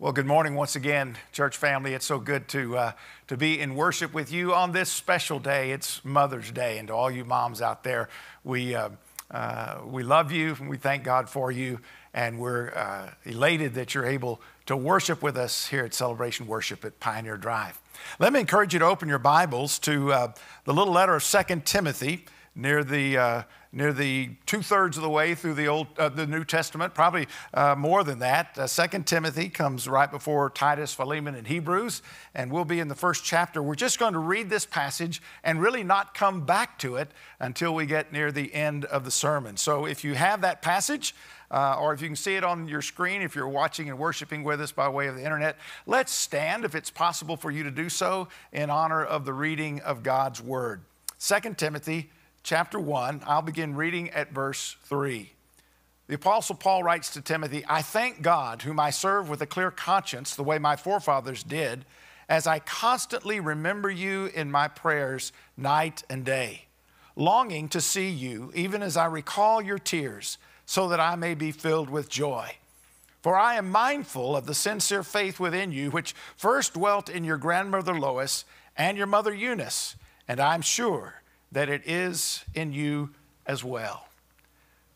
Well, good morning once again, church family. It's so good to, uh, to be in worship with you on this special day. It's Mother's Day. And to all you moms out there, we, uh, uh, we love you and we thank God for you. And we're uh, elated that you're able to worship with us here at Celebration Worship at Pioneer Drive. Let me encourage you to open your Bibles to uh, the little letter of Second Timothy near the uh, near the two thirds of the way through the Old, uh, the New Testament, probably uh, more than that. Uh, Second Timothy comes right before Titus, Philemon, and Hebrews, and we'll be in the first chapter. We're just going to read this passage and really not come back to it until we get near the end of the sermon. So if you have that passage, uh, or if you can see it on your screen, if you're watching and worshiping with us by way of the internet, let's stand, if it's possible for you to do so, in honor of the reading of God's Word. Second Timothy chapter 1. I'll begin reading at verse 3. The Apostle Paul writes to Timothy I thank God, whom I serve with a clear conscience, the way my forefathers did, as I constantly remember you in my prayers night and day, longing to see you, even as I recall your tears, so that I may be filled with joy. For I am mindful of the sincere faith within you, which first dwelt in your grandmother Lois and your mother Eunice, and I'm sure that it is in you as well.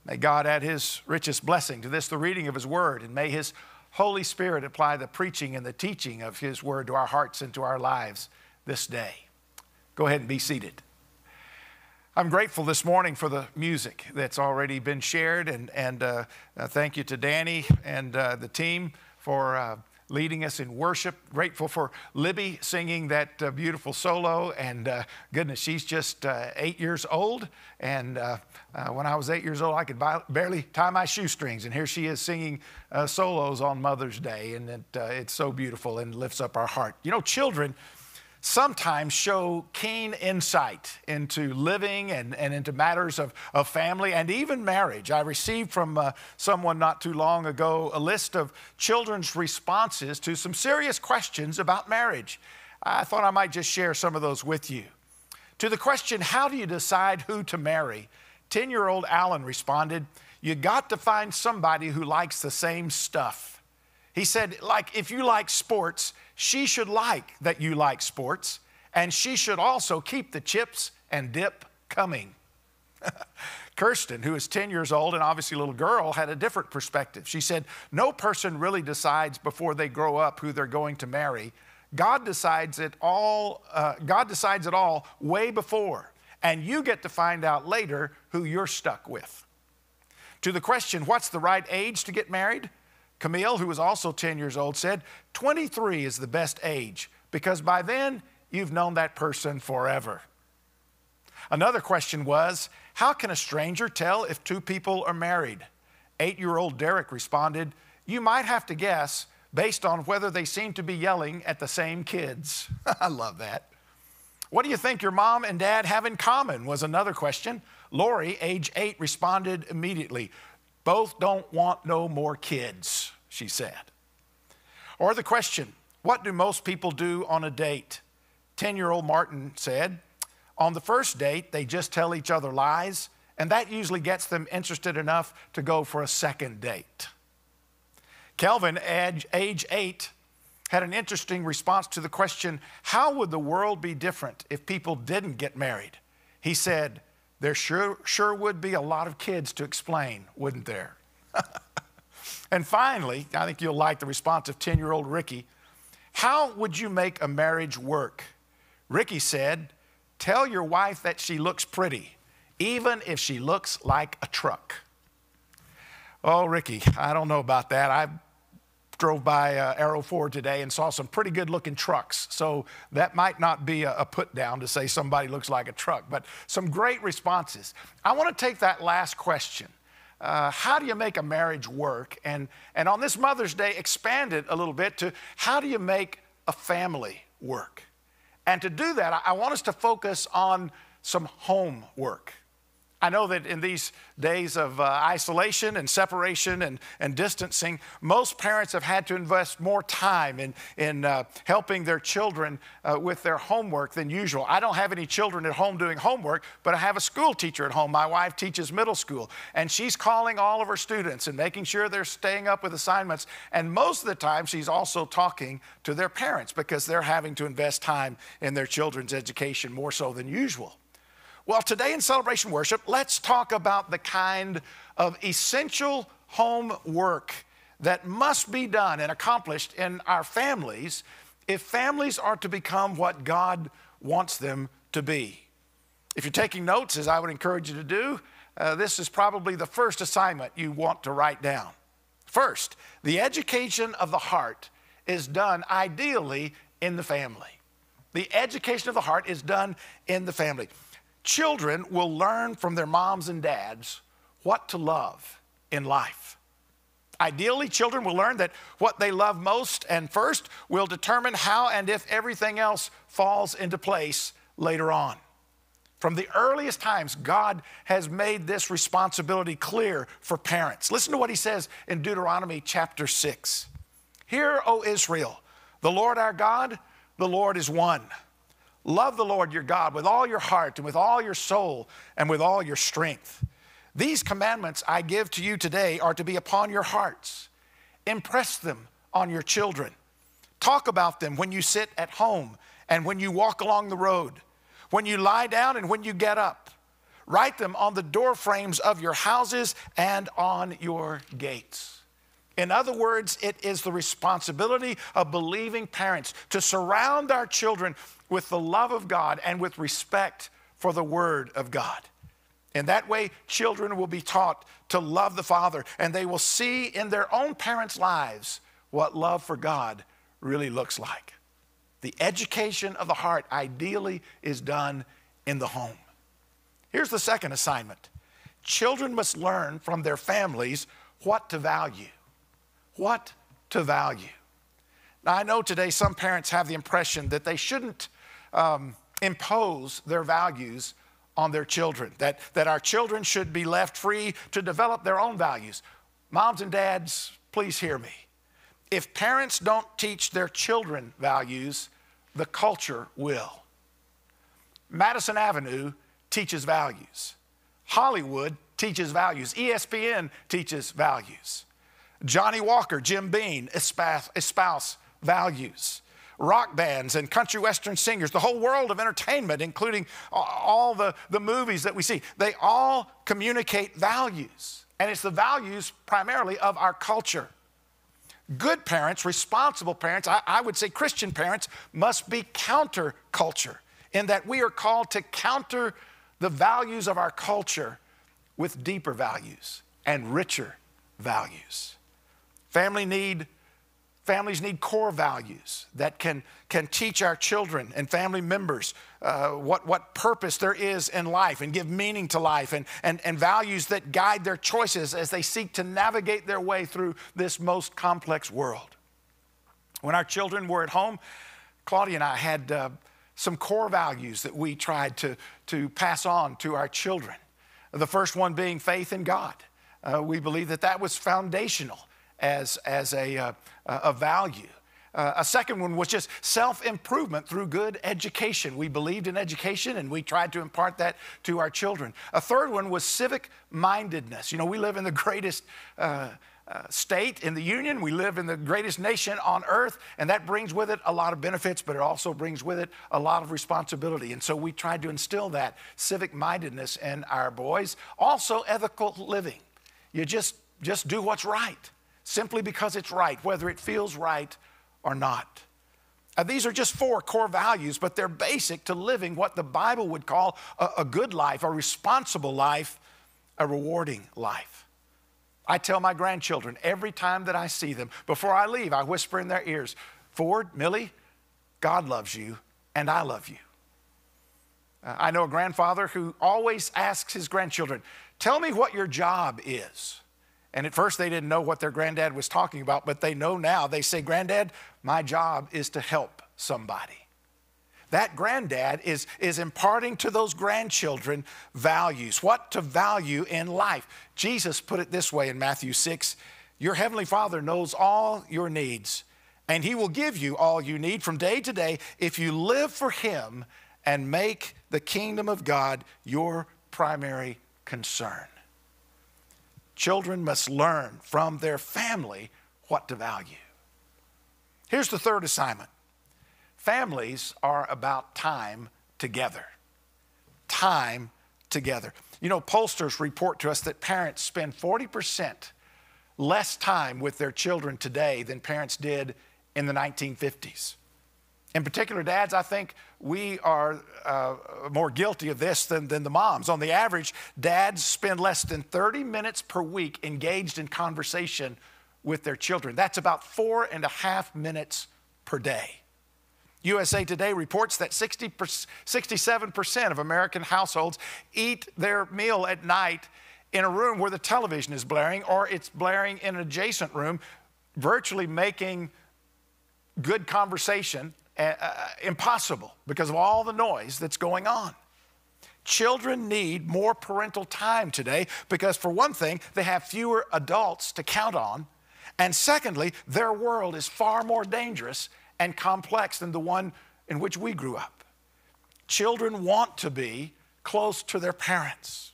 May God add His richest blessing to this, the reading of His Word, and may His Holy Spirit apply the preaching and the teaching of His Word to our hearts and to our lives this day. Go ahead and be seated. I'm grateful this morning for the music that's already been shared, and, and uh, uh, thank you to Danny and uh, the team for uh, leading us in worship. Grateful for Libby singing that uh, beautiful solo. And uh, goodness, she's just uh, eight years old. And uh, uh, when I was eight years old, I could barely tie my shoestrings. And here she is singing uh, solos on Mother's Day. And it, it's so beautiful and lifts up our heart. You know, children sometimes show keen insight into living and, and into matters of, of family and even marriage. I received from uh, someone not too long ago a list of children's responses to some serious questions about marriage. I thought I might just share some of those with you. To the question, how do you decide who to marry? 10 year old Alan responded, You got to find somebody who likes the same stuff. He said, like, if you like sports, she should like that you like sports, and she should also keep the chips and dip coming. Kirsten, who is 10 years old and obviously a little girl, had a different perspective. She said, No person really decides before they grow up who they're going to marry. God decides it all, uh, God decides it all way before, and you get to find out later who you're stuck with. To the question, what's the right age to get married? Camille, who was also 10 years old, said 23 is the best age because by then you've known that person forever. Another question was How can a stranger tell if two people are married? Eight year old Derek responded, You might have to guess based on whether they seem to be yelling at the same kids. I love that. What do you think your mom and dad have in common? was another question. Lori, age eight, responded immediately both don't want no more kids she said. Or the question, what do most people do on a date? 10 year old Martin said, on the first date, they just tell each other lies, and that usually gets them interested enough to go for a second date. Kelvin, age, age eight, had an interesting response to the question how would the world be different if people didn't get married? He said, There sure, sure would be a lot of kids to explain, wouldn't there? And finally, I think you'll like the response of 10 year old Ricky. How would you make a marriage work? Ricky said, Tell your wife that she looks pretty, even if she looks like a truck. Oh, Ricky, I don't know about that. I drove by uh, Arrow Ford today and saw some pretty good looking trucks. So that might not be a, a put down to say somebody looks like a truck, but some great responses. I want to take that last question uh, how do you make a marriage work? And, and on this Mother's Day, expand it a little bit to how do you make a family work? And to do that, I, I want us to focus on some home work. I know that in these days of uh, isolation and separation and, and distancing, most parents have had to invest more time in, in uh, helping their children uh, with their homework than usual. I don't have any children at home doing homework, but I have a school teacher at home. My wife teaches middle school, and she's calling all of her students and making sure they're staying up with assignments. And most of the time, she's also talking to their parents because they're having to invest time in their children's education more so than usual. Well, today in celebration worship, let's talk about the kind of essential home work that must be done and accomplished in our families if families are to become what God wants them to be. If you're taking notes, as I would encourage you to do, uh, this is probably the first assignment you want to write down. First, the education of the heart is done ideally in the family. The education of the heart is done in the family. Children will learn from their moms and dads what to love in life. Ideally, children will learn that what they love most and first will determine how and if everything else falls into place later on. From the earliest times, God has made this responsibility clear for parents. Listen to what he says in Deuteronomy chapter 6. Hear, O Israel, the Lord our God, the Lord is one. Love the Lord your God with all your heart and with all your soul and with all your strength. These commandments I give to you today are to be upon your hearts. Impress them on your children. Talk about them when you sit at home and when you walk along the road, when you lie down and when you get up. Write them on the door frames of your houses and on your gates. In other words, it is the responsibility of believing parents to surround our children with the love of God and with respect for the Word of God. In that way, children will be taught to love the Father, and they will see in their own parents' lives what love for God really looks like. The education of the heart ideally is done in the home. Here's the second assignment children must learn from their families what to value what to value. Now, I know today some parents have the impression that they shouldn't um, impose their values on their children, that, that our children should be left free to develop their own values. Moms and dads, please hear me. If parents don't teach their children values, the culture will. Madison Avenue teaches values. Hollywood teaches values. ESPN teaches values. Johnnie Walker, Jim Beam espouse, espouse values. Rock bands and country western singers, the whole world of entertainment, including all the, the movies that we see, they all communicate values. And it's the values primarily of our culture. Good parents, responsible parents, I, I would say Christian parents, must be counter culture in that we are called to counter the values of our culture with deeper values and richer values. Family need, families need core values that can, can teach our children and family members uh, what, what purpose there is in life and give meaning to life and, and, and values that guide their choices as they seek to navigate their way through this most complex world. When our children were at home, Claudia and I had uh, some core values that we tried to, to pass on to our children. The first one being faith in God. Uh, we believe that that was foundational as, as a, uh, a value. Uh, a second one was just self improvement through good education. We believed in education and we tried to impart that to our children. A third one was civic mindedness. You know, we live in the greatest uh, uh, state in the Union, we live in the greatest nation on earth, and that brings with it a lot of benefits, but it also brings with it a lot of responsibility. And so we tried to instill that civic mindedness in our boys. Also, ethical living. You just, just do what's right simply because it's right, whether it feels right or not. Now, these are just four core values, but they're basic to living what the Bible would call a, a good life, a responsible life, a rewarding life. I tell my grandchildren every time that I see them, before I leave, I whisper in their ears, Ford, Millie, God loves you and I love you. Uh, I know a grandfather who always asks his grandchildren, Tell me what your job is. And at first, they didn't know what their granddad was talking about, but they know now. They say, Granddad, my job is to help somebody. that granddad is, is imparting to those grandchildren values, what to value in life. Jesus put it this way in Matthew 6 Your heavenly Father knows all your needs, and he will give you all you need from day to day if you live for him and make the kingdom of God your primary concern. Children must learn from their family what to value. Here's the third assignment families are about time together. Time together. You know, pollsters report to us that parents spend 40% less time with their children today than parents did in the 1950s. In particular, dads, I think we are uh, more guilty of this than, than the moms. On the average, dads spend less than 30 minutes per week engaged in conversation with their children. That's about four and a half minutes per day. USA Today reports that 60 67% of American households eat their meal at night in a room where the television is blaring or it's blaring in an adjacent room, virtually making good conversation uh, impossible because of all the noise that's going on. Children need more parental time today because, for one thing, they have fewer adults to count on. And secondly, their world is far more dangerous and complex than the one in which we grew up. Children want to be close to their parents.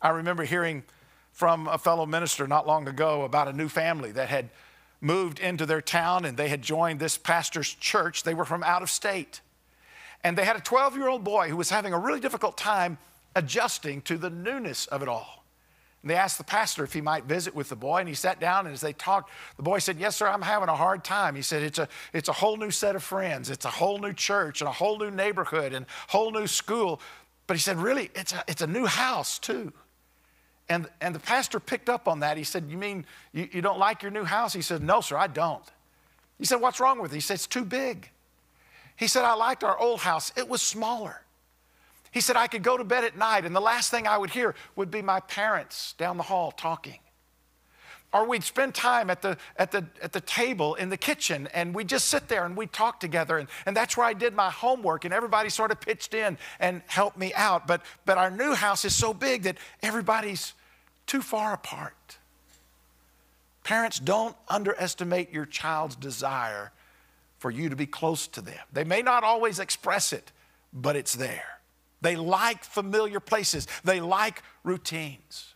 I remember hearing from a fellow minister not long ago about a new family that had moved into their town and they had joined this pastor's church. They were from out of state. And they had a 12 year old boy who was having a really difficult time adjusting to the newness of it all. And they asked the pastor if he might visit with the boy, and he sat down. And as they talked, the boy said, Yes, sir, I'm having a hard time. He said, It's a, it's a whole new set of friends, it's a whole new church, and a whole new neighborhood, and whole new school. But he said, Really, it's a, it's a new house, too. And, and the pastor picked up on that. He said, You mean you, you don't like your new house? He said, No, sir, I don't. He said, What's wrong with it? He said, It's too big. He said, I liked our old house, it was smaller. He said, I could go to bed at night, and the last thing I would hear would be my parents down the hall talking. Or we'd spend time at the, at the, at the table in the kitchen and we'd just sit there and we'd talk together. And, and that's where I did my homework, and everybody sort of pitched in and helped me out. But, but our new house is so big that everybody's too far apart. Parents, don't underestimate your child's desire for you to be close to them. They may not always express it, but it's there. They like familiar places, they like routines.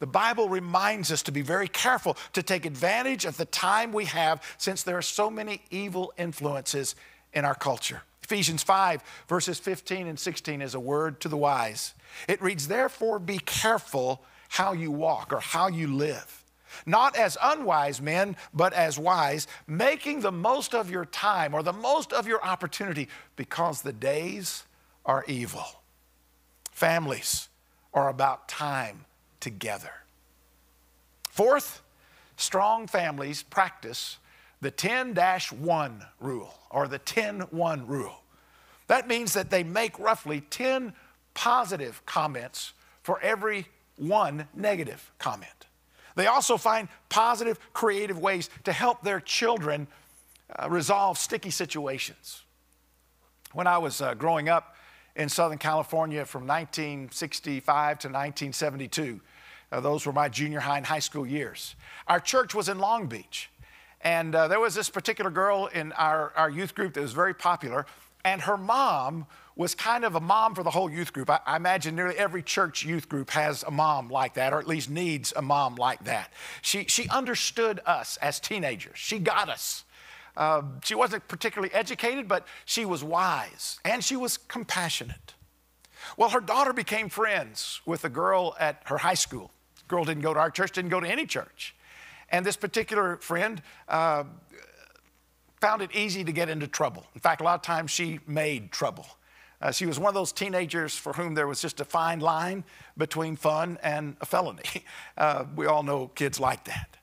The Bible reminds us to be very careful to take advantage of the time we have since there are so many evil influences in our culture. Ephesians 5, verses 15 and 16 is a word to the wise. It reads, Therefore, be careful how you walk or how you live. Not as unwise men, but as wise, making the most of your time or the most of your opportunity because the days are evil. Families are about time together. Fourth, strong families practice the 10 1 rule or the 10 1 rule. That means that they make roughly 10 positive comments for every one negative comment. They also find positive, creative ways to help their children uh, resolve sticky situations. When I was uh, growing up in Southern California from 1965 to 1972, uh, those were my junior high and high school years. Our church was in Long Beach. And uh, there was this particular girl in our, our youth group that was very popular, and her mom was kind of a mom for the whole youth group. I, I, imagine nearly every church youth group has a mom like that, or at least needs a mom like that. She, she understood us as teenagers, she got us. Uh, she wasn't particularly educated, but she was wise and she was compassionate. Well, her daughter became friends with a girl at her high school. The girl didn't go to our church, didn't go to any church. And this particular friend uh, found it easy to get into trouble. In fact, a lot of times she made trouble. Uh, she was one of those teenagers for whom there was just a fine line between fun and a felony. Uh, we all know kids like that.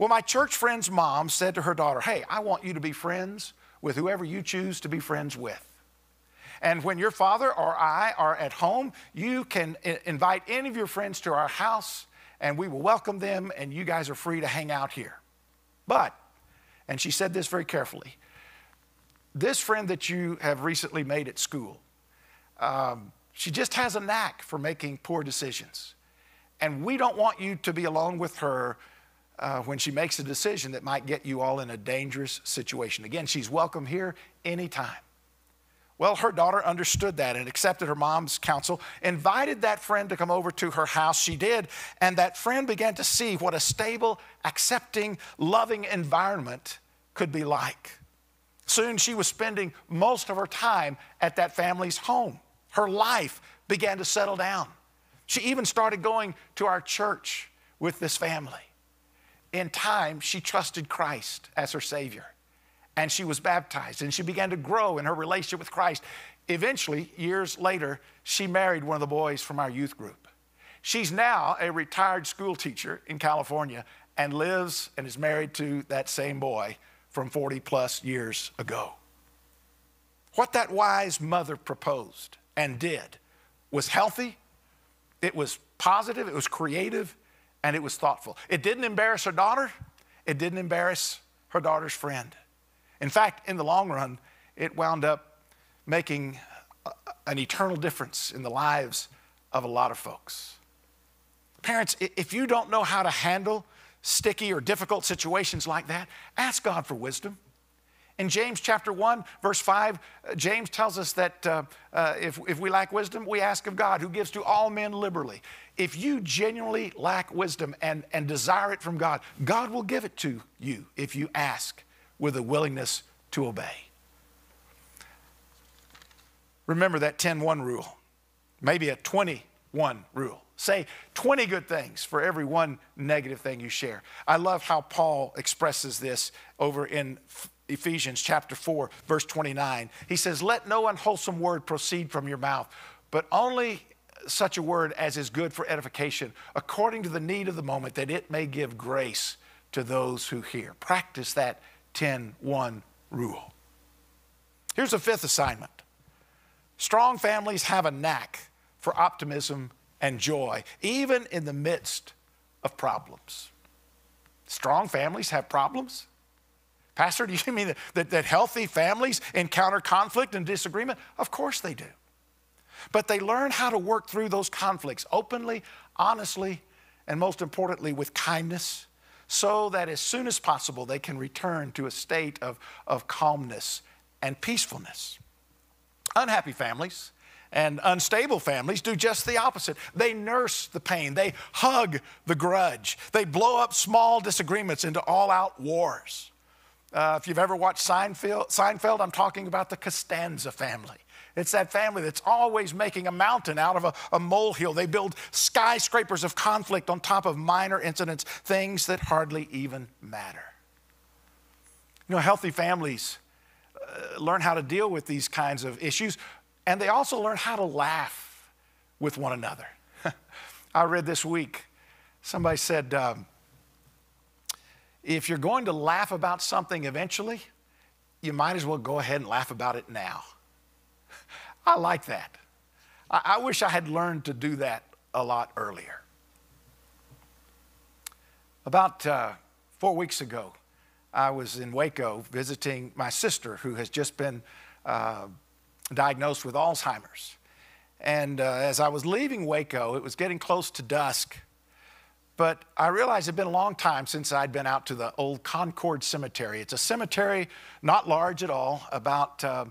Well, my church friend's mom said to her daughter, Hey, I want you to be friends with whoever you choose to be friends with. And when your father or I are at home, you can invite any of your friends to our house and we will welcome them, and you guys are free to hang out here. But, and she said this very carefully, this friend that you have recently made at school, um, she just has a knack for making poor decisions. And we don't want you to be alone with her uh, when she makes a decision that might get you all in a dangerous situation. Again, she's welcome here anytime. Well, her daughter understood that and accepted her mom's counsel, invited that friend to come over to her house. She did, and that friend began to see what a stable, accepting, loving environment could be like. Soon she was spending most of her time at that family's home. Her life began to settle down. She even started going to our church with this family. In time, she trusted Christ as her Savior and she was baptized and she began to grow in her relationship with Christ. Eventually, years later, she married one of the boys from our youth group. She's now a retired school teacher in California and lives and is married to that same boy from 40 plus years ago. What that wise mother proposed and did was healthy, it was positive, it was creative, and it was thoughtful. It didn't embarrass her daughter, it didn't embarrass her daughter's friend. In fact, in the long run, it wound up making an eternal difference in the lives of a lot of folks. Parents, if you don't know how to handle sticky or difficult situations like that, ask God for wisdom. In James chapter 1, verse 5, uh, James tells us that uh, uh, if, if we lack wisdom, we ask of God, who gives to all men liberally. If you genuinely lack wisdom and, and desire it from God, God will give it to you if you ask with a willingness to obey. Remember that 10 1 rule, maybe a 21 rule. Say 20 good things for every one negative thing you share. I love how Paul expresses this over in Ephesians chapter 4, verse 29. He says, Let no unwholesome word proceed from your mouth, but only such a word as is good for edification, according to the need of the moment, that it may give grace to those who hear. Practice that 10 1 rule. Here's a fifth assignment strong families have a knack for optimism and joy, even in the midst of problems. Strong families have problems. Pastor, do you mean that, that, that, healthy families encounter conflict and disagreement? Of course they do. But they learn how to work through those conflicts openly, honestly, and most importantly, with kindness so that as soon as possible they can return to a state of, of calmness and peacefulness. Unhappy families and unstable families do just the opposite. They nurse the pain, they hug the grudge, they blow up small disagreements into all out wars. Uh, if you've ever watched Seinfeld, Seinfeld, I'm talking about the Costanza family. It's that family that's always making a mountain out of a, a, molehill. They build skyscrapers of conflict on top of minor incidents, things that hardly even matter. You know, healthy families uh, learn how to deal with these kinds of issues, and they also learn how to laugh with one another. I read this week, somebody said, um, if you're going to laugh about something eventually, you might as well go ahead and laugh about it now. I like that. I, I wish I had learned to do that a lot earlier. About uh, four weeks ago, I was in Waco visiting my sister who has just been uh, diagnosed with Alzheimer's. And uh, as I was leaving Waco, it was getting close to dusk, but I realized it had been a long time since I'd been out to the old Concord Cemetery. It's a cemetery, not large at all, about uh,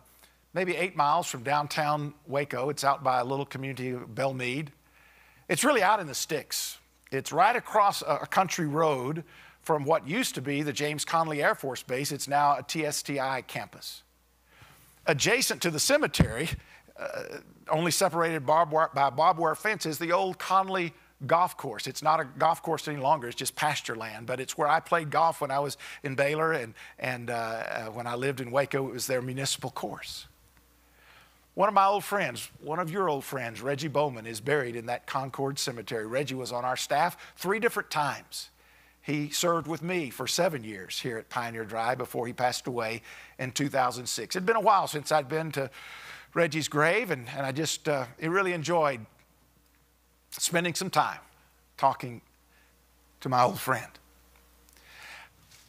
maybe eight miles from downtown Waco. It's out by a little community of Bellmead. It's really out in the sticks. It's right across a country road from what used to be the James Connally Air Force Base. It's now a TSTI campus. Adjacent to the cemetery, uh, only separated barbed wire, by barbed wire fence, is the old Connally golf course. It's not a golf course any longer, it's just pasture land, but it's where I played golf when I was in Baylor and, and uh, uh, when I lived in Waco, it was their municipal course. One of my old friends, one of your old friends, Reggie Bowman, is buried in that Concord Cemetery. Reggie was on our staff three different times. He served with me for seven years here at Pioneer Drive before he passed away in 2006. It'd been a while since I'd been to Reggie's grave, and, and I just uh, really enjoyed spending some time talking to my old friend.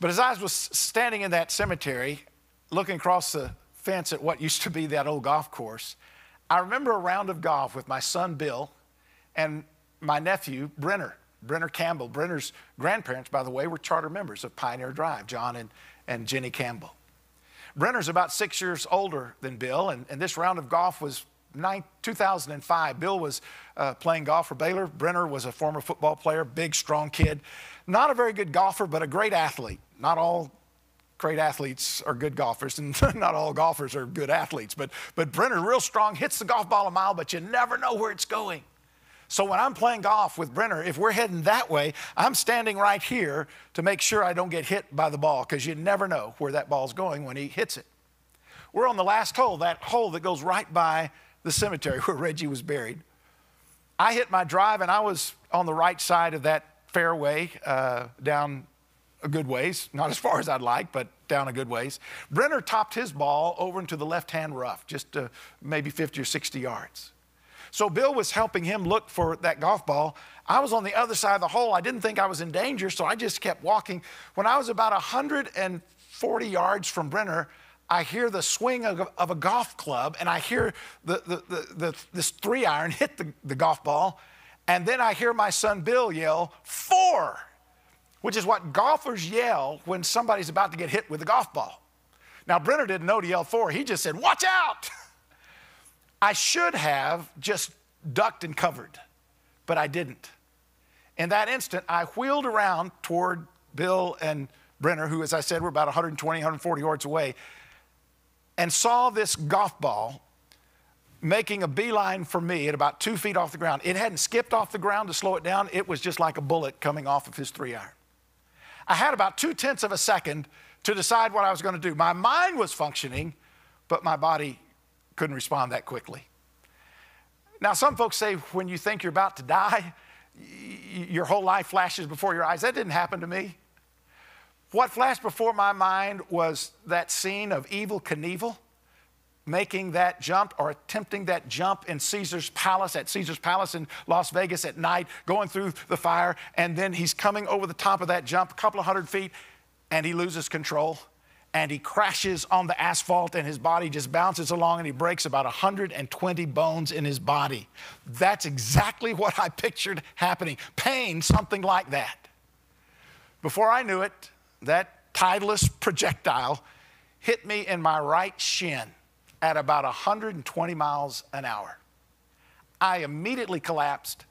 But as I was standing in that cemetery, looking across the fence at what used to be that old golf course, I remember a round of golf with my son Bill and my nephew Brenner, Brenner Campbell. Brenner's grandparents, by the way, were charter members of Pioneer Drive, John and, and Jenny Campbell. Brenner's about six years older than Bill, and, and this round of golf was nine, 2005. Bill was uh, playing golf for Baylor. Brenner was a former football player, big, strong kid. Not a very good golfer, but a great athlete. Not all great athletes are good golfers, and not all golfers are good athletes. But, but Brenner, real strong, hits the golf ball a mile, but you never know where it's going. So when I'm playing golf with Brenner, if we're heading that way, I'm standing right here to make sure I don't get hit by the ball because you never know where that ball's going when he hits it. We're on the last hole, that hole that goes right by the cemetery where Reggie was buried. I hit my drive and I was on the right side of that fairway uh, down a good ways, not as far as I'd like, but down a good ways. Brenner topped his ball over into the left hand rough, just uh, maybe 50 or 60 yards. So Bill was helping him look for that golf ball. I was on the other side of the hole. I didn't think I was in danger, so I just kept walking. When I was about 140 yards from Brenner, I hear the swing of, of a golf club, and I hear the, the, the, the this three iron hit the, the golf ball. And then I hear my son Bill yell, four, which is what golfers yell when somebody's about to get hit with a golf ball. Now, Brenner didn't know to yell four. He just said, watch out. I should have just ducked and covered, but I didn't. In that instant, I wheeled around toward Bill and Brenner, who, as I said, were about 120, 140 yards away, and saw this golf ball making a beeline for me at about two feet off the ground. It hadn't skipped off the ground to slow it down, it was just like a bullet coming off of his three iron. I had about two tenths of a second to decide what I was going to do. My mind was functioning, but my body couldn't respond that quickly. Now, some folks say when you think you're about to die, your whole life flashes before your eyes. That didn't happen to me. What flashed before my mind was that scene of Evel Knievel making that jump or attempting that jump in Caesar's palace, at Caesar's palace in Las Vegas at night, going through the fire, and then he's coming over the top of that jump, a couple of hundred feet, and he loses control and he crashes on the asphalt and his body just bounces along and he breaks about 120 bones in his body. That's exactly what I pictured happening. Pain, something like that. Before I knew it, that Titleist projectile hit me in my right shin at about 120 miles an hour. I immediately collapsed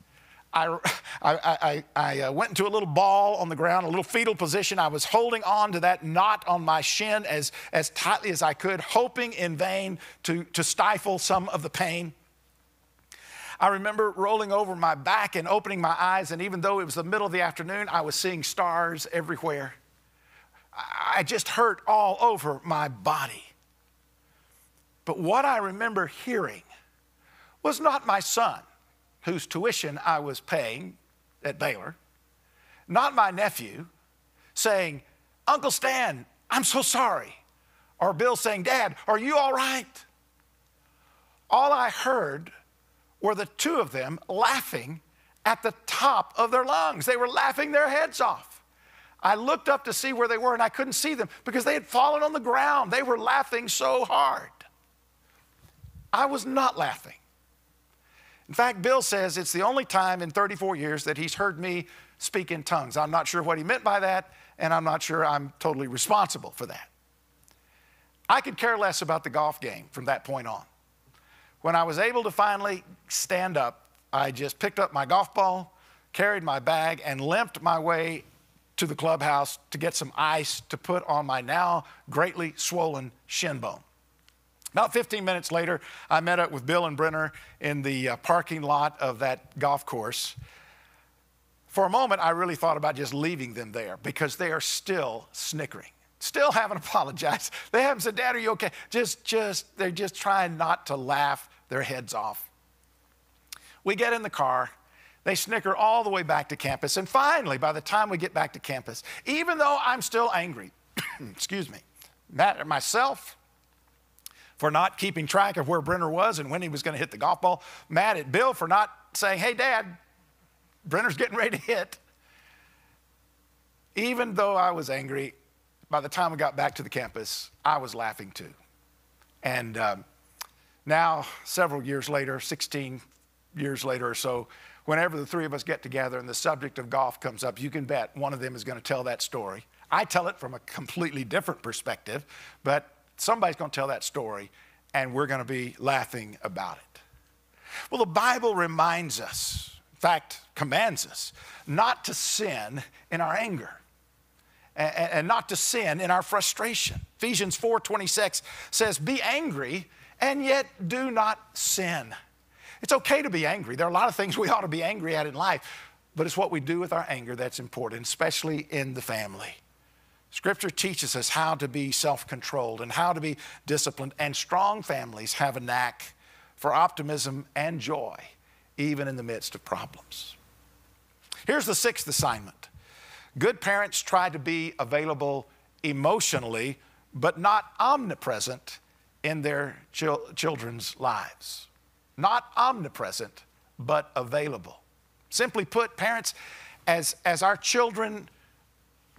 I, I, I, I, uh, went into a little ball on the ground, a little fetal position. I was holding on to that knot on my shin as, as tightly as I could, hoping in vain to, to stifle some of the pain. I remember rolling over my back and opening my eyes, and even though it was the middle of the afternoon, I was seeing stars everywhere. I just hurt all over my body. But what I remember hearing was not my son whose tuition I was paying at Baylor, not my nephew, saying, Uncle Stan, I'm so sorry. Or Bill saying, Dad, are you all right? All I heard were the two of them laughing at the top of their lungs. They were laughing their heads off. I looked up to see where they were and I couldn't see them because they had fallen on the ground. They were laughing so hard. I was not laughing. In fact, Bill says it's the only time in 34 years that he's heard me speak in tongues. I'm not sure what he meant by that, and I'm not sure I'm totally responsible for that. I could care less about the golf game from that point on. When I was able to finally stand up, I just picked up my golf ball, carried my bag, and limped my way to the clubhouse to get some ice to put on my now greatly swollen shin bone. About 15 minutes later, I met up with Bill and Brenner in the uh, parking lot of that golf course. For a moment, I really thought about just leaving them there because they are still snickering, still haven't apologized. They haven't said, Dad, are you okay? Just, just, they're just trying not to laugh their heads off. We get in the car. They snicker all the way back to campus. And finally, by the time we get back to campus, even though I'm still angry, excuse me, myself, for not keeping track of where Brenner was and when he was going to hit the golf ball. Mad at Bill for not saying, hey, Dad, Brenner's getting ready to hit. Even though I was angry, by the time we got back to the campus, I was laughing too. And um, now, several years later, 16 years later or so, whenever the three of us get together and the subject of golf comes up, you can bet one of them is going to tell that story. I tell it from a completely different perspective, but somebody's going to tell that story, and we're going to be laughing about it. Well, the Bible reminds us, in fact, commands us, not to sin in our anger and, not to sin in our frustration. Ephesians 4:26 says, "Be angry and yet do not sin." It's okay to be angry. There are a lot of things we ought to be angry at in life, but it's what we do with our anger that's important, especially in the family. Scripture teaches us how to be self controlled and how to be disciplined, and strong families have a knack for optimism and joy, even in the midst of problems. Here's the sixth assignment good parents try to be available emotionally, but not omnipresent in their chil- children's lives not omnipresent, but available. Simply put, parents, as, as our children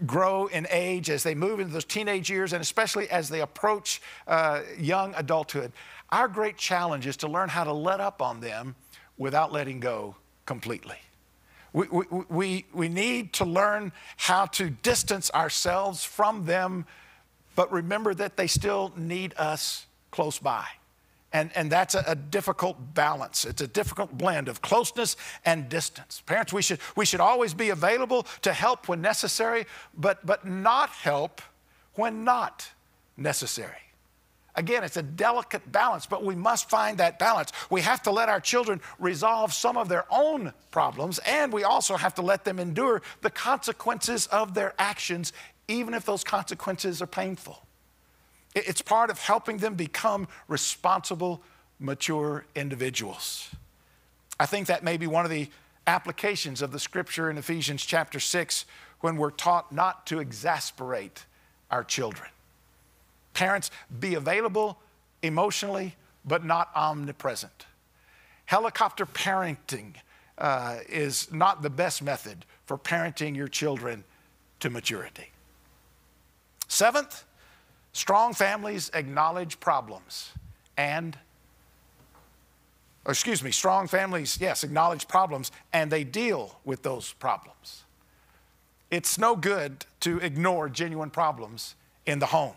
grow in age, as they move into those teenage years, and especially as they approach uh, young adulthood, our great challenge is to learn how to let up on them without letting go completely. We, we, we, we need to learn how to distance ourselves from them, but remember that they still need us close by. And, and that's a, a, difficult balance. It's a difficult blend of closeness and distance. Parents, we should, we should always be available to help when necessary, but, but not help when not necessary. Again, it's a delicate balance, but we must find that balance. We have to let our children resolve some of their own problems, and we also have to let them endure the consequences of their actions, even if those consequences are painful. It's part of helping them become responsible, mature individuals. I think that may be one of the applications of the scripture in Ephesians chapter 6 when we're taught not to exasperate our children. Parents, be available emotionally, but not omnipresent. Helicopter parenting uh, is not the best method for parenting your children to maturity. Seventh, Strong families acknowledge problems and, excuse me, strong families, yes, acknowledge problems and they deal with those problems. It's no good to ignore genuine problems in the home.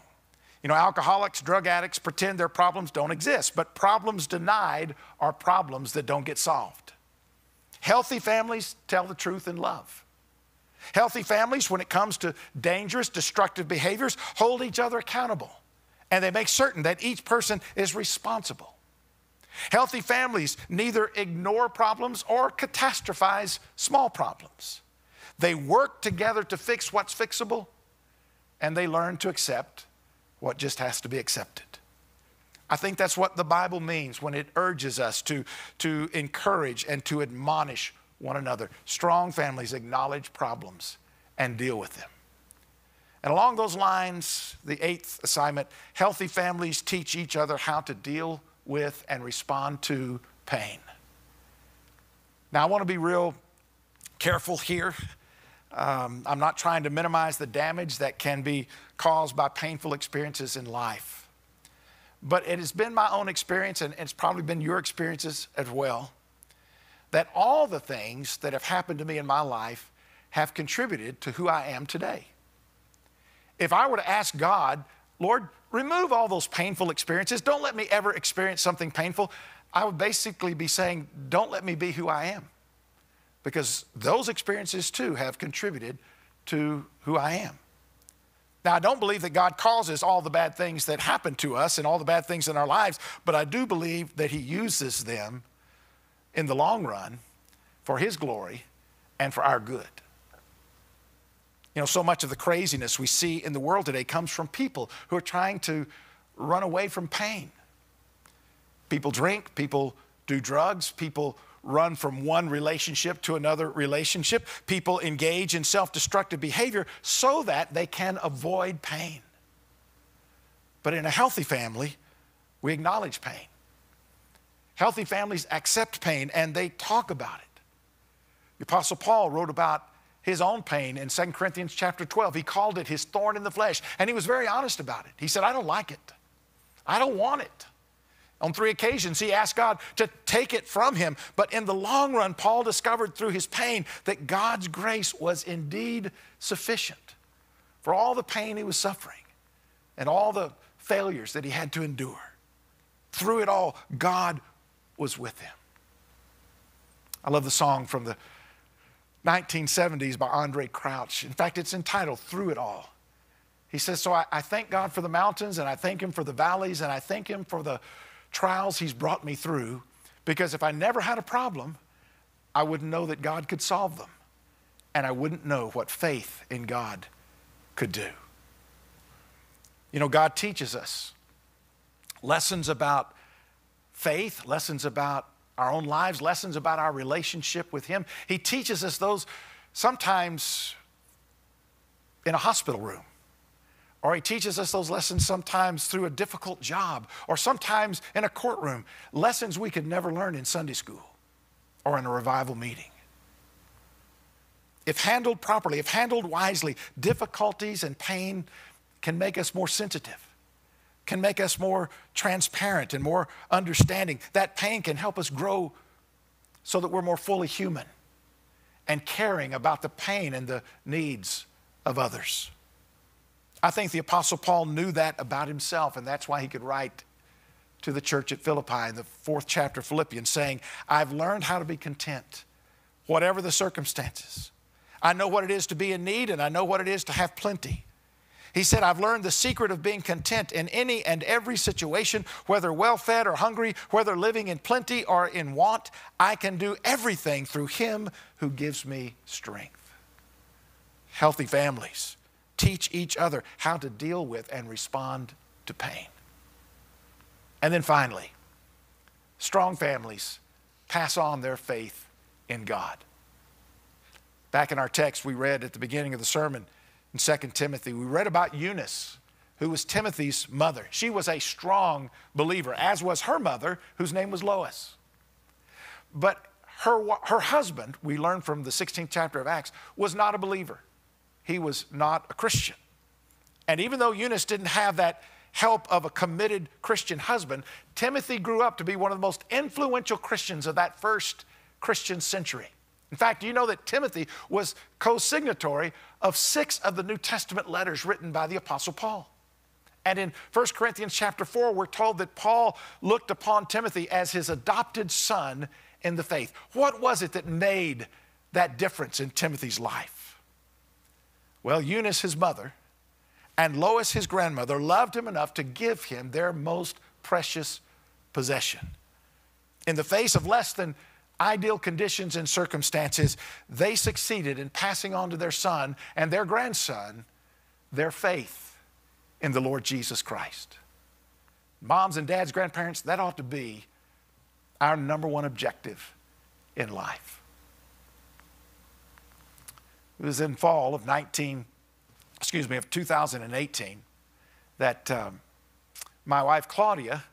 You know, alcoholics, drug addicts pretend their problems don't exist, but problems denied are problems that don't get solved. Healthy families tell the truth in love. Healthy families, when it comes to dangerous, destructive behaviors, hold each other accountable and they make certain that each person is responsible. Healthy families neither ignore problems or catastrophize small problems. They work together to fix what's fixable and they learn to accept what just has to be accepted. I think that's what the Bible means when it urges us to, to encourage and to admonish one another. Strong families acknowledge problems and deal with them. And along those lines, the eighth assignment healthy families teach each other how to deal with and respond to pain. Now, I want to be real careful here. Um, I'm not trying to minimize the damage that can be caused by painful experiences in life. But it has been my own experience, and it's probably been your experiences as well, that all the things that have happened to me in my life have contributed to who I am today. If I were to ask God, Lord, remove all those painful experiences, don't let me ever experience something painful, I would basically be saying, don't let me be who I am. Because those experiences too have contributed to who I am. Now, I don't believe that God causes all the bad things that happen to us and all the bad things in our lives, but I do believe that He uses them in the long run for His glory and for our good. You know, so much of the craziness we see in the world today comes from people who are trying to run away from pain. People drink, people do drugs, people run from one relationship to another relationship, people engage in self destructive behavior so that they can avoid pain. But in a healthy family, we acknowledge pain. Healthy families accept pain and they talk about it. The Apostle Paul wrote about his own pain in 2 Corinthians chapter 12. He called it his thorn in the flesh, and he was very honest about it. He said, I don't like it. I don't want it. On three occasions, he asked God to take it from him. But in the long run, Paul discovered through his pain that God's grace was indeed sufficient for all the pain he was suffering and all the failures that he had to endure. Through it all, God was with him. I love the song from the 1970s by Andraé Crouch. In fact, it's entitled Through It All. He says, So I, I, thank God for the mountains, and I thank Him for the valleys, and I thank Him for the trials He's brought me through, because if I never had a problem, I wouldn't know that God could solve them, and I wouldn't know what faith in God could do. You know, God teaches us lessons about faith, lessons about our own lives, lessons about our relationship with Him. He teaches us those sometimes in a hospital room. Or he teaches us those lessons sometimes through a difficult job, or sometimes in a courtroom. Lessons we could never learn in Sunday school or in a revival meeting. If handled properly, if handled wisely, difficulties and pain can make us more sensitive can make us more transparent and more understanding. That pain can help us grow so that we're more fully human and caring about the pain and the needs of others. I think the Apostle Paul knew that about himself, and that's why he could write to the church at Philippi in the fourth chapter of Philippians, saying, I've learned how to be content, whatever the circumstances. I know what it is to be in need, and I know what it is to have plenty. He said, I've learned the secret of being content in any and every situation, whether well fed or hungry, whether living in plenty or in want. I can do everything through Him who gives me strength. Healthy families teach each other how to deal with and respond to pain. And then finally, strong families pass on their faith in God. Back in our text, we read at the beginning of the sermon, in 2 Timothy, we read about Eunice, who was Timothy's mother. She was a strong believer, as was her mother, whose name was Lois. But her, her husband, we learn from the 16th chapter of Acts, was not a believer. He was not a Christian. And even though Eunice didn't have that help of a committed Christian husband, Timothy grew up to be one of the most influential Christians of that first Christian century. In fact, you know that Timothy was co signatory of six of the New Testament letters written by the Apostle Paul? And in 1 Corinthians chapter 4, we're told that Paul looked upon Timothy as his adopted son in the faith. What was it that made that difference in Timothy's life? Well, Eunice, his mother, and Lois, his grandmother, loved him enough to give him their most precious possession. In the face of less than ideal conditions and circumstances, they succeeded in passing on to their son and their grandson their faith in the Lord Jesus Christ. Moms and dads, grandparents, that ought to be our number one objective in life. It was in fall of 19, excuse me, of 2018 that um, my wife Claudia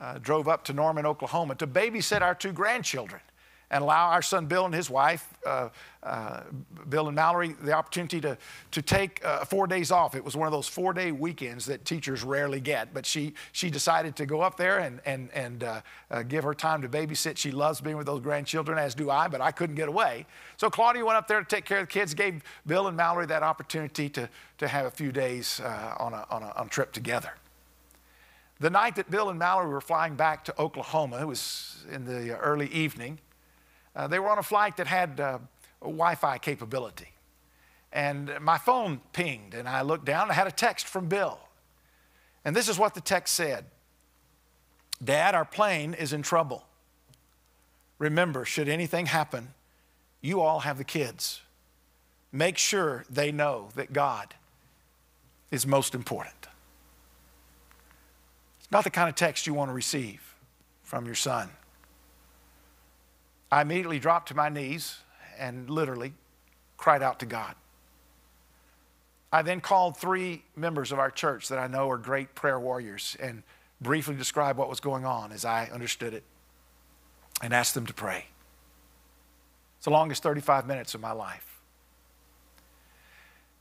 uh, drove up to Norman, Oklahoma to babysit our two grandchildren and allow our son Bill and his wife, uh, uh, Bill and Mallory, the opportunity to, to take uh, four days off. It was one of those four day weekends that teachers rarely get, but she, she decided to go up there and, and, and uh, uh, give her time to babysit. She loves being with those grandchildren, as do I, but I couldn't get away. So Claudia went up there to take care of the kids, gave Bill and Mallory that opportunity to, to have a few days uh, on, a, on, a, on a trip together. The night that Bill and Mallory were flying back to Oklahoma, it was in the early evening, uh, they were on a flight that had uh, Wi Fi capability. And my phone pinged, and I looked down. and I had a text from Bill. And this is what the text said Dad, our plane is in trouble. Remember, should anything happen, you all have the kids. Make sure they know that God is most important. It's not the kind of text you want to receive from your son. I immediately dropped to my knees and literally cried out to God. I then called three members of our church that I know are great prayer warriors and briefly described what was going on as I understood it and asked them to pray. It's the longest 35 minutes of my life.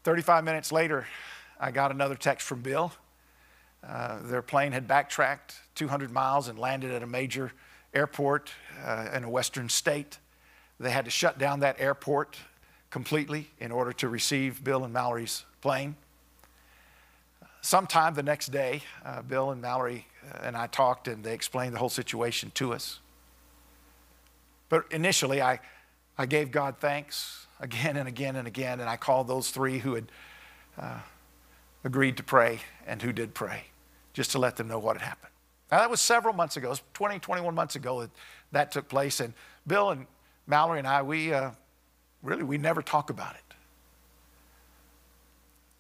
35 minutes later, I got another text from Bill Uh, their plane had backtracked 200 miles and landed at a major airport uh, in a western state. They had to shut down that airport completely in order to receive Bill and Mallory's plane. Sometime the next day, uh, Bill and Mallory uh, and I talked, and they explained the whole situation to us. But initially, I, I gave God thanks again and again and again, and I called those three who had uh, agreed to pray and who did pray, just to let them know what had happened. Now, that was several months ago. It was 20, 21 months ago that that took place. And Bill and Mallory and I, we uh, really, we never talk about it.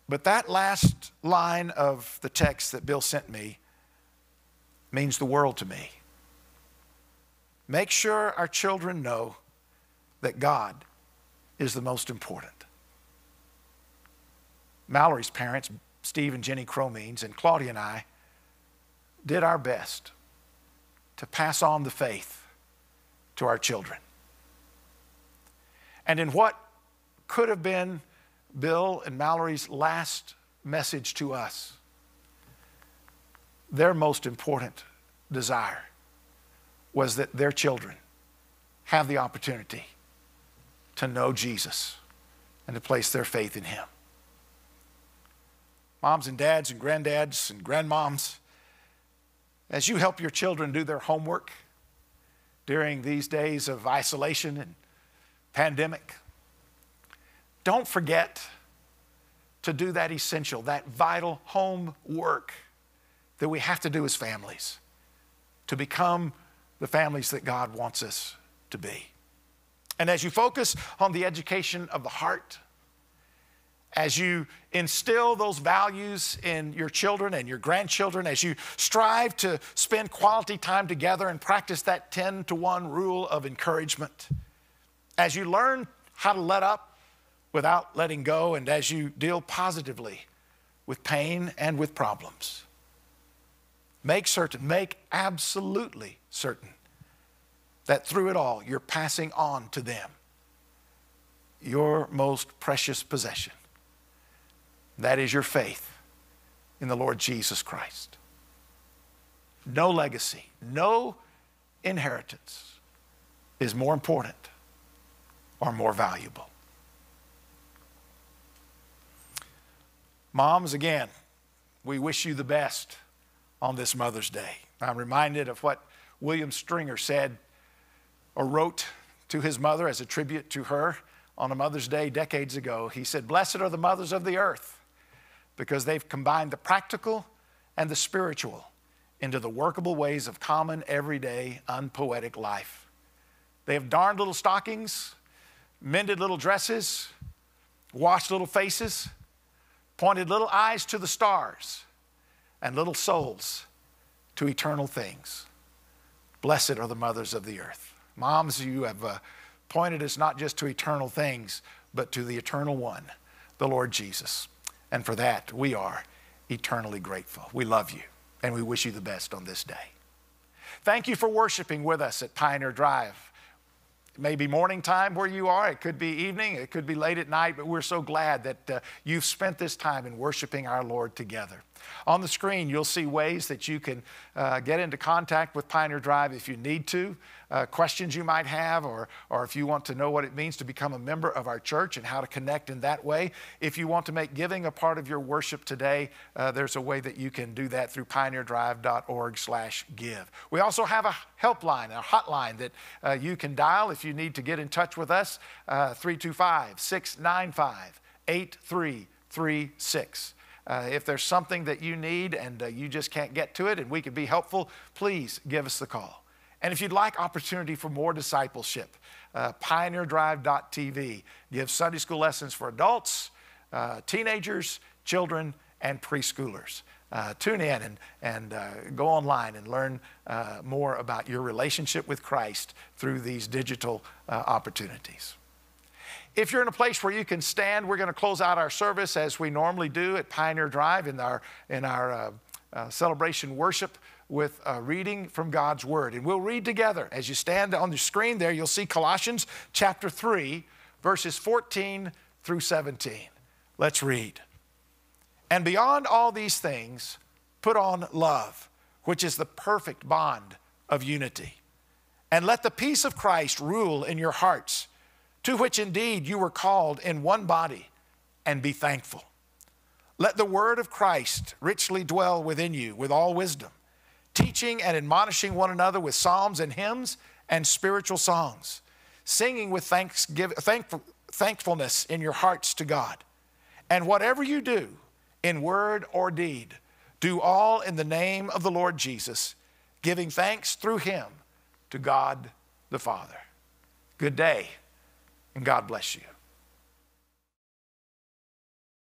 But that last line of the text that Bill sent me means the world to me. Make sure our children know that God is the most important. Mallory's parents, Steve and Jenny Cromines, and Claudia and I, did our best to pass on the faith to our children. And in what could have been Bill and Mallory's last message to us, their most important desire was that their children have the opportunity to know Jesus and to place their faith in Him. Moms and dads and granddads and grandmoms, as you help your children do their homework during these days of isolation and pandemic, don't forget to do that essential, that vital home work that we have to do as families to become the families that God wants us to be. And as you focus on the education of the heart, as you instill those values in your children and your grandchildren, as you strive to spend quality time together and practice that 10 to 1 rule of encouragement, as you learn how to let up without letting go, and as you deal positively with pain and with problems, make certain, make absolutely certain that through it all, you're passing on to them your most precious possession that is your faith in the Lord Jesus Christ. No legacy, no inheritance is more important or more valuable. Moms, again, we wish you the best on this Mother's Day. I'm reminded of what William Stidger said or wrote to his mother as a tribute to her on a Mother's Day decades ago. He said, Blessed are the mothers of the earth because they've combined the practical and the spiritual into the workable ways of common, everyday, unpoetic life. They have darned little stockings, mended little dresses, washed little faces, pointed little eyes to the stars, and little souls to eternal things. Blessed are the mothers of the earth. Moms, you have uh, pointed us not just to eternal things, but to the eternal one, the Lord Jesus. And for that, we are eternally grateful. We love you and we wish you the best on this day. Thank you for worshiping with us at Pioneer Drive. It may be morning time where you are, it could be evening, it could be late at night, but we're so glad that uh, you've spent this time in worshiping our Lord together. On the screen, you'll see ways that you can uh, get into contact with Pioneer Drive if you need to uh, questions you might have, or, or if you want to know what it means to become a member of our church and how to connect in that way. If you want to make giving a part of your worship today, uh, there's a way that you can do that through pioneerdrive.org/give. We also have a helpline, a hotline that uh, you can dial if you need to get in touch with us. Uh, 325 695 8336. Uh, if there's something that you need and uh, you just can't get to it and we can be helpful, please give us the call. And if you'd like opportunity for more discipleship, uh, pioneerdrive.tv gives Sunday school lessons for adults, uh, teenagers, children, and preschoolers. Uh, tune in and, and uh, go online and learn more about your relationship with Christ through these digital opportunities. If you're in a place where you can stand, we're going to close out our service as we normally do at Pioneer Drive in our, in our uh, uh, celebration worship with a reading from God's Word. And we'll read together. As you stand on the screen there, you'll see Colossians chapter 3, verses 14 through 17. Let's read. And beyond all these things, put on love, which is the perfect bond of unity. And let the peace of Christ rule in your hearts, to which indeed you were called in one body, and be thankful. Let the word of Christ richly dwell within you with all wisdom, teaching and admonishing one another with psalms and hymns and spiritual songs, singing with thanksgiving, thankful, thankfulness in your hearts to God. And whatever you do, in word or deed, do all in the name of the Lord Jesus, giving thanks through him to God the Father. Good day, and God bless you.